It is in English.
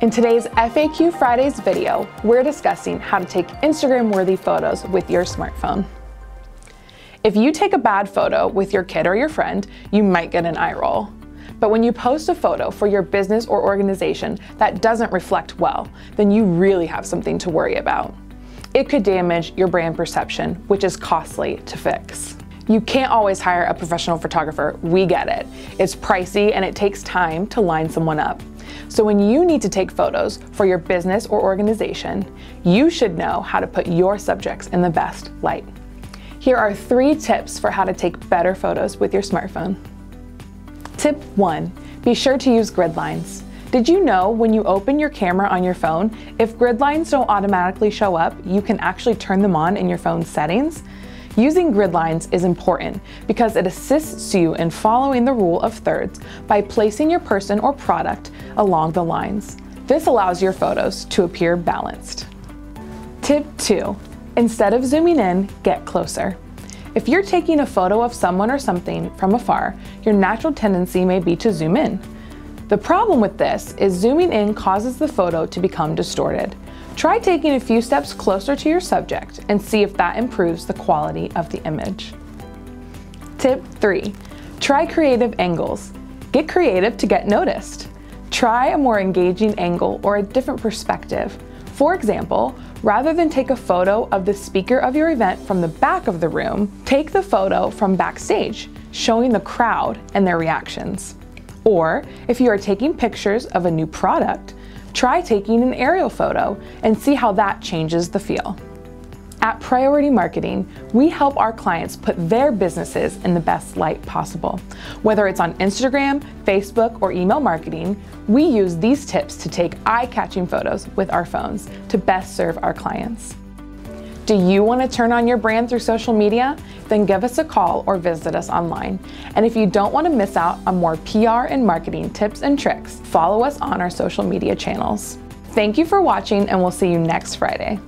In today's FAQ Fridays video, we're discussing how to take Instagram-worthy photos with your smartphone. If you take a bad photo with your kid or your friend, you might get an eye roll. But when you post a photo for your business or organization that doesn't reflect well, then you really have something to worry about. It could damage your brand perception, which is costly to fix. You can't always hire a professional photographer, we get it. It's pricey and it takes time to line someone up. So when you need to take photos for your business or organization, you should know how to put your subjects in the best light. Here are three tips for how to take better photos with your smartphone. Tip 1. Be sure to use grid lines. Did you know when you open your camera on your phone, if grid lines don't automatically show up, you can actually turn them on in your phone's settings? Using grid lines is important because it assists you in following the rule of thirds by placing your person or product along the lines. This allows your photos to appear balanced. Tip 2. Instead of zooming in, get closer. If you're taking a photo of someone or something from afar, your natural tendency may be to zoom in. The problem with this is zooming in causes the photo to become distorted. Try taking a few steps closer to your subject and see if that improves the quality of the image. Tip 3. Try creative angles. Get creative to get noticed. Try a more engaging angle or a different perspective. For example, rather than take a photo of the speaker of your event from the back of the room, take the photo from backstage, showing the crowd and their reactions. Or if you are taking pictures of a new product, try taking an aerial photo and see how that changes the feel. At Priority Marketing, we help our clients put their businesses in the best light possible. Whether it's on Instagram, Facebook, or email marketing, we use these tips to take eye-catching photos with our phones to best serve our clients. Do you want to turn on your brand through social media? Then give us a call or visit us online. And if you don't want to miss out on more PR and marketing tips and tricks, follow us on our social media channels. Thank you for watching and we'll see you next Friday.